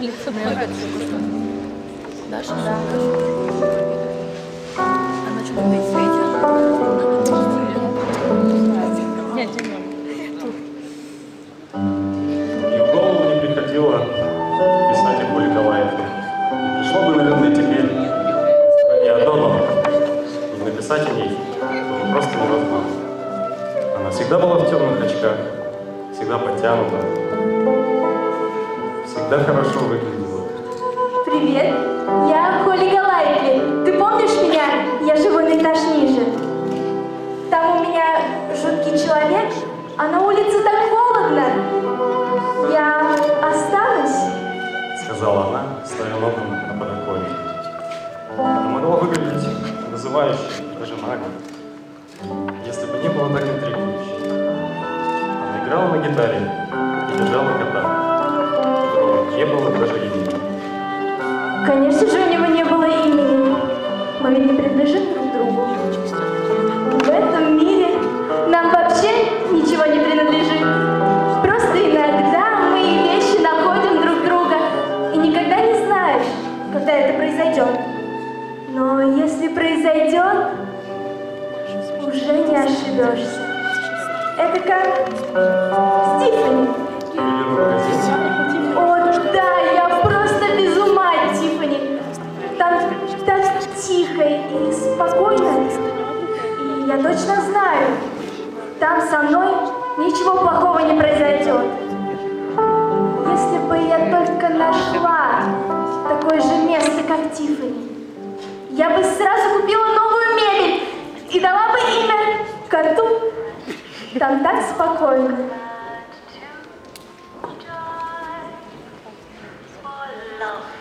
Лицо Даша? Да. Она что говорит? Нет, И в голову не приходило писать о. Не пришло бы, наверное, теперь не одно, но написать о ней было просто невозможно. Она всегда была в темных очках, всегда подтянута, всегда хорошо выглядела. Привет, я Коля Галайки. Ты помнишь меня? Я живу на этаж ниже. Там у меня жуткий человек, а на улице так холодно. Я останусь? сказала она, ставя ногу на подоконник. Она могла выглядеть вызывающе, даже нагло, если бы не было так интригующе. Она играла на гитаре и держала кота, не было даже имени. Конечно же, у него не было имени. Мы ведь не принадлежим друг другу. В этом мире нам вообще ничего не принадлежит. Просто иногда мы вещи находим друг друга и никогда не знаешь, когда это произойдет. Но если произойдет, уже не ошибешься. Это как с спокойно, и я точно знаю, там со мной ничего плохого не произойдет. Если бы я только нашла такое же место, как Тиффани, я бы сразу купила новую мебель и дала бы имя коту. Там так спокойно. love.